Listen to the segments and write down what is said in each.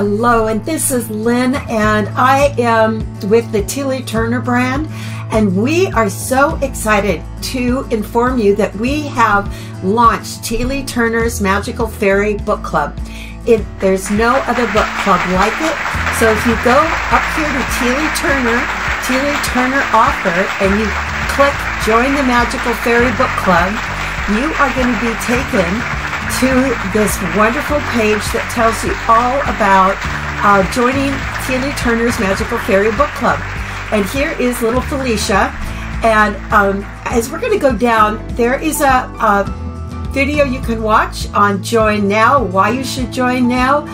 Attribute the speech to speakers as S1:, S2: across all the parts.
S1: Hello, and this is Lynn, and I am with the Teelie Turner brand, and we are so excited to inform you that we have launched Teelie Turner's Magical Fairy Book Club. It, there's no other book club like it, so if you go up here to Teelie Turner, Teelie Turner Author, and you click Join the Magical Fairy Book Club, you are going to be taken to this wonderful page that tells you all about uh, joining Teelie Turner's Magical Fairy Book Club. And here is little Felicia. And um, as we're going to go down, there is a, a video you can watch on Join Now, why you should join now.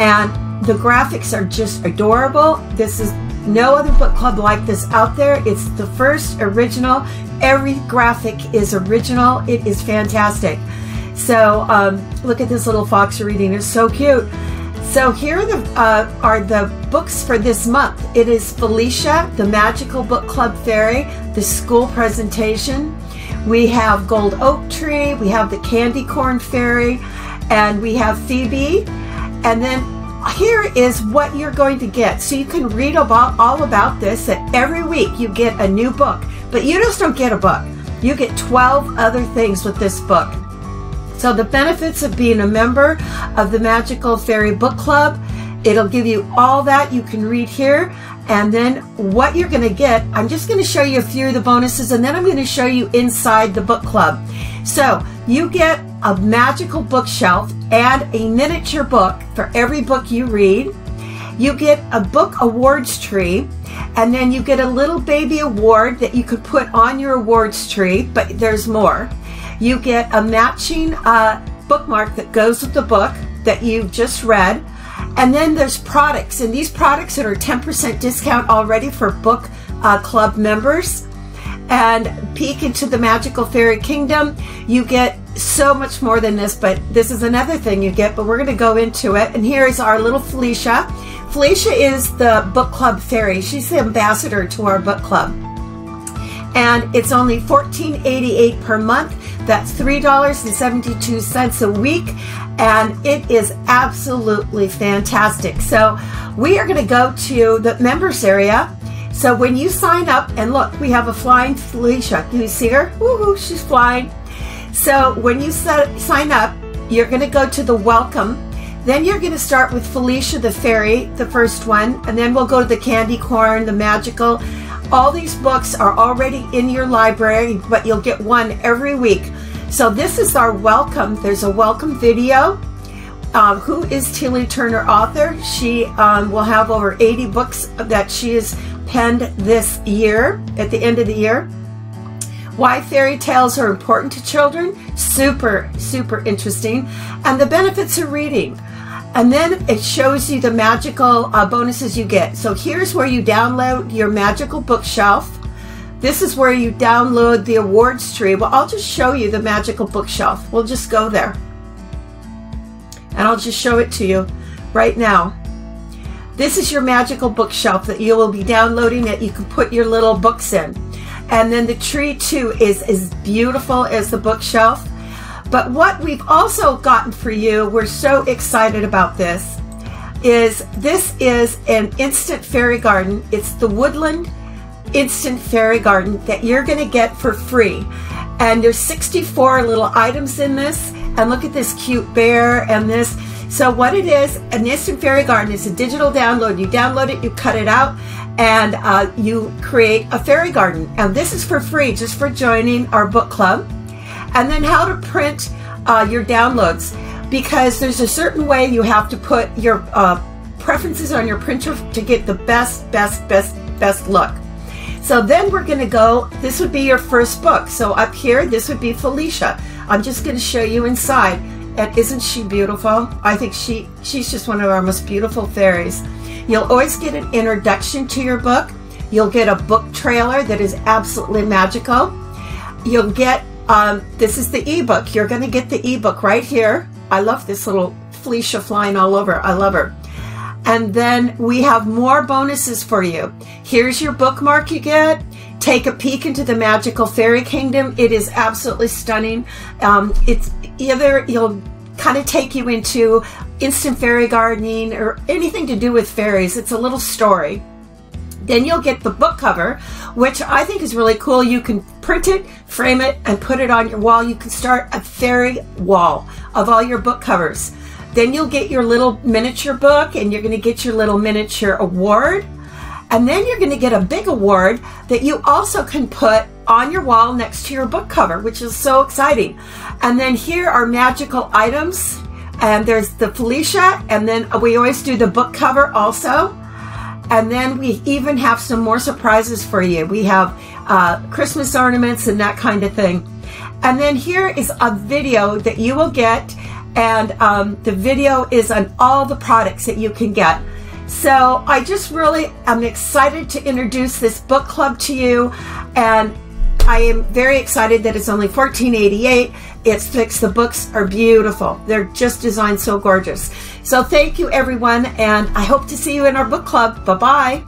S1: And the graphics are just adorable. This is no other book club like this out there. It's the first original. Every graphic is original. It is fantastic. So um, look at this little fox reading. It's so cute. So here are the, uh, are the books for this month. It is Felicia, the Magical Book Club Fairy, the school presentation. We have Gold Oak Tree. We have the Candy Corn Fairy. And we have Phoebe. And then here is what you're going to get. So you can read about all about this. That every week you get a new book. But you just don't get a book. You get 12 other things with this book. So the benefits of being a member of the Magical Fairy Book Club, it'll give you all that you can read here. And then what you're going to get, I'm just going to show you a few of the bonuses and then I'm going to show you inside the book club. So you get a magical bookshelf and a miniature book for every book you read. You get a book awards tree and then you get a little baby award that you could put on your awards tree, but there's more. You get a matching uh, bookmark that goes with the book that you've just read. And then there's products, and these products that are 10% discount already for book uh, club members. And peek into the magical fairy kingdom. You get so much more than this, but this is another thing you get, but we're going to go into it. And here is our little Felicia. Felicia is the book club fairy. She's the ambassador to our book club. And it's only $14.88 per month. That's $3.72 a week, and it is absolutely fantastic. So we are going to go to the members area. So when you sign up, and look, we have a flying Felicia. Can you see her? Woohoo, she's flying. So when you set, sign up, you're going to go to the welcome. Then you're going to start with Felicia the Fairy, the first one, and then we'll go to the candy corn, the magical, all these books are already in your library, but you'll get one every week. So this is our welcome. There's a welcome video. Um, who is Teelie Turner author? She um, will have over 80 books that she has penned this year, at the end of the year. Why fairy tales are important to children? Super, super interesting. And the benefits of reading. And then it shows you the magical uh, bonuses you get. So here's where you download your magical bookshelf. This is where you download the awards tree. Well, I'll just show you the magical bookshelf. We'll just go there. And I'll just show it to you right now. This is your magical bookshelf that you will be downloading that you can put your little books in. And then the tree too is as beautiful as the bookshelf. But what we've also gotten for you, we're so excited about this, is this is an instant fairy garden. It's the Woodland Instant Fairy Garden that you're going to get for free. And there's 64 little items in this. And look at this cute bear and this. So what it is, an Instant Fairy Garden is a digital download. You download it, you cut it out, and uh, you create a fairy garden. And this is for free, just for joining our book club and then how to print uh, your downloads because there's a certain way you have to put your uh, preferences on your printer to get the best, best, best, best look. So then we're going to go, this would be your first book. So up here, this would be Felicia. I'm just going to show you inside. And isn't she beautiful? I think she she's just one of our most beautiful fairies. You'll always get an introduction to your book. You'll get a book trailer that is absolutely magical. You'll get um, this is the ebook. You're going to get the ebook right here. I love this little Felicia flying all over. I love her. And then we have more bonuses for you. Here's your bookmark you get. Take a peek into the magical fairy kingdom. It is absolutely stunning. Um, it's either you'll kind of take you into instant fairy gardening or anything to do with fairies. It's a little story. Then you'll get the book cover, which I think is really cool. You can print it, frame it, and put it on your wall. You can start a fairy wall of all your book covers. Then you'll get your little miniature book and you're going to get your little miniature award. And then you're going to get a big award that you also can put on your wall next to your book cover, which is so exciting. And then here are magical items. And there's the Felicia, and then we always do the book cover also. And then we even have some more surprises for you. We have uh, Christmas ornaments and that kind of thing. And then here is a video that you will get. And um, the video is on all the products that you can get. So I just really am excited to introduce this book club to you. And I am very excited that it's only $14.88. It's fixed. The books are beautiful. They're just designed so gorgeous. So thank you, everyone, and I hope to see you in our book club. Bye bye.